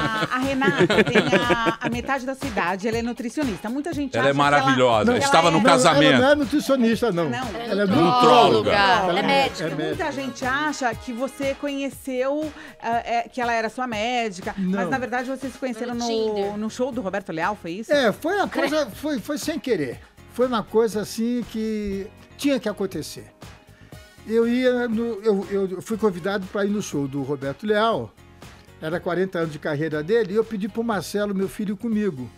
A, a Renata tem a, a metade da cidade, ela é nutricionista. Muita gente Ela é acha maravilhosa. Que ela, Estava que no ela Não, casamento. Ela não é nutricionista, não. Não, ela é nutróloga. Ela É médica. É médica. Muita gente acha que você conheceu, ah, é, que ela era sua médica, mas Não. na verdade vocês se conheceram No no, Tinder. no show do Roberto Leal, foi isso? É, foi uma coisa, foi, foi sem querer. Foi uma coisa assim que tinha que acontecer. Eu ia, no- eu, eu fui convidado para ir no show do Roberto Leal. Era 40 anos de carreira dele e eu pedi pro Marcelo, meu filho, comigo.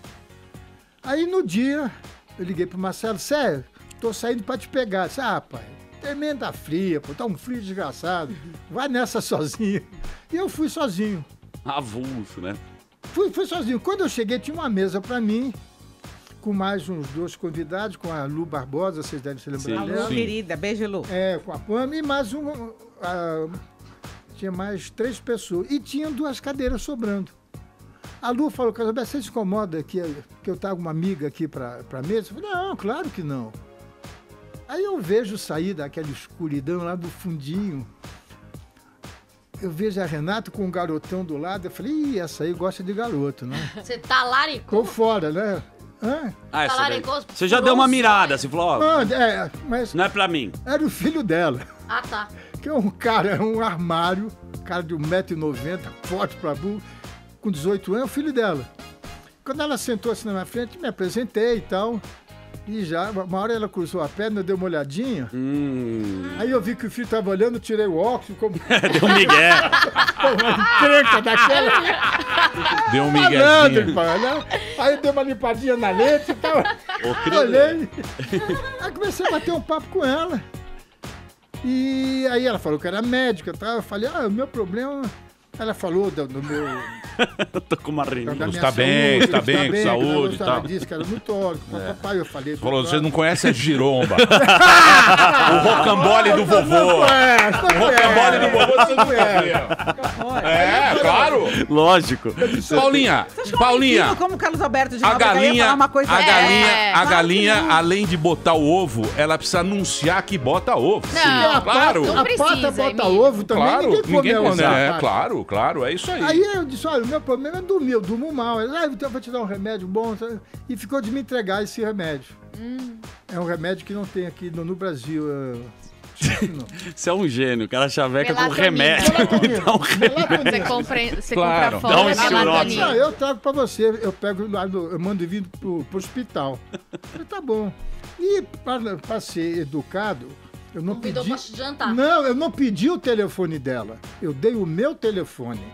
Aí no dia, eu liguei pro Marcelo, sério, tô saindo para te pegar. Disse, ah, pai, tremenda fria, pô, tá um frio desgraçado. Vai nessa sozinho. E eu fui sozinho. Avulso, né? Fui, fui sozinho. Quando eu cheguei, tinha uma mesa para mim, com mais uns dois convidados, com a Lu Barbosa, vocês devem se lembrar Sim. dela. Alô, querida, beijo, Lu. É, com a Pam e mais um. ah, tinha mais três pessoas. E tinha duas cadeiras sobrando. A Lu falou, Casalberto, você se incomoda que, que eu trago uma amiga aqui para a mesa? Eu falei, não, claro que não. Aí eu vejo sair daquela escuridão lá do fundinho. Eu vejo a Renata com um garotão do lado. Eu falei, ih, essa aí gosta de garoto, né? Você tá laricou. Ficou fora, né? Hã? Ah, essa daí. Você já deu uma um mirada, você falou, ó, Não, é, mas não é pra mim. era o filho dela. Ah, tá. que é um cara, um armário, cara de 1,90m, forte pra burro, com 18 anos, é o filho dela. Quando ela sentou assim na minha frente, me apresentei e tal. E já, uma hora ela cruzou a perna, eu dei uma olhadinha. Hum. Aí eu vi que o filho tava olhando, tirei o óculos, como Deu um migué. uma daquela. Deu um Malandro, miguezinho. pai, né? Aí eu dei uma limpadinha na leite e tal. Olhei. Aí comecei a bater um papo com ela. E aí ela falou que era médica e tal. Eu falei, ah, o meu problema. Ela falou do, do meu. Eu tô com uma rinha. minha Está bem, está bem, com saúde e ela tal. disse que era nutólogo. Papai, eu falei. Falou, você não conhece a giromba. o rocambole do vovô. É, O rocambole do vovô você não sabia. É, claro. Lógico. Paulinha, Paulinha, como o Carlos Alberto de a galinha, falar uma coisa a galinha, É, a galinha, além de botar o ovo, ela precisa anunciar que bota ovo. Não, A claro. a pata precisa, bota Emílio. ovo também. Claro, ninguém come ninguém come. na É, claro, claro, é isso aí. Aí eu disse, olha, meu problema é dormir, eu durmo mal. Ele, ah, então eu vou te dar um remédio bom. E ficou de me entregar esse remédio. É um remédio que não tem aqui no, no Brasil. é. Você é um gênio, o cara chaveca com Melatonina. remédio. Então, Você, Melatonina. compra, você Claro. compra Dá fora um é Silrox. Não, eu trago pra você, eu pego lá, do- eu mando vir pro, pro hospital. Eu falei, tá bom. E para, para ser educado, eu não Convidou pedi. pra jantar. Não, eu não pedi o telefone dela. Eu dei o meu telefone.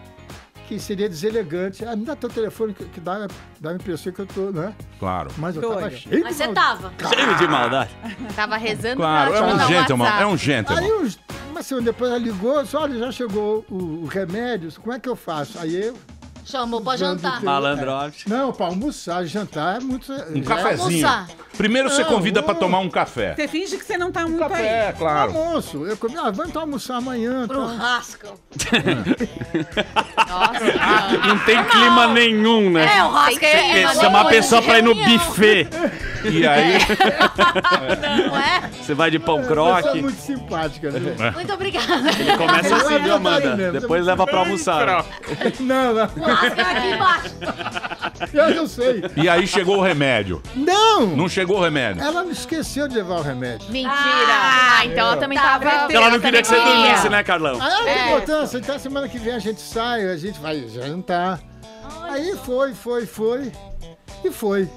Que seria deselegante. Ah, me dá teu telefone, que, que dá, dá a impressão que eu tô, né? Claro. Mas eu tava cheio Mas de você maldade. tava. cheio de maldade. Tava rezando Claro, pra é um gentleman, é um gentleman. Aí, uns, uma semana depois ela ligou, disse, olha, já chegou o, o remédio, como é que eu faço? Aí eu... Chamou pra jantar. Malandrote. Não, pra almoçar, jantar é muito... Um já é cafezinho. almoçar. Primeiro você Não, convida pra tomar um café. Você finge que você não tá muito aí. Café, claro. Almoço. Eu comi, ah, vamos então almoçar amanhã. Pro Tá? rascal. Nossa. Não tem clima nenhum, né? É, o rascal é, é chamar a pessoa de pra ir no reunião. buffet. E aí, Não é? Você vai de pão Você é croque. muito simpática, viu? Muito obrigada. Ele começa assim, viu, Aí Amanda? mesmo. Depois leva pra almoçar. Não, não. É aqui embaixo. Eu não sei. e aí chegou o remédio. Não! Não chegou o remédio. Ela me esqueceu de levar o remédio. Mentira. Ah, então ela também Tá, tava... porque Ela não queria que você também dormisse, né, Carlão? Ela É. é. importância, então semana que vem a gente sai, a gente vai jantar. Aí foi, foi, foi. E foi.